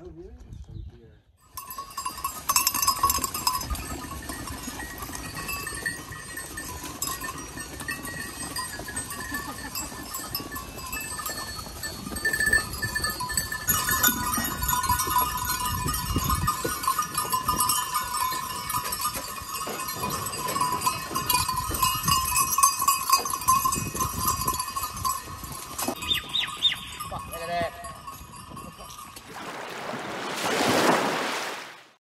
Oh, really?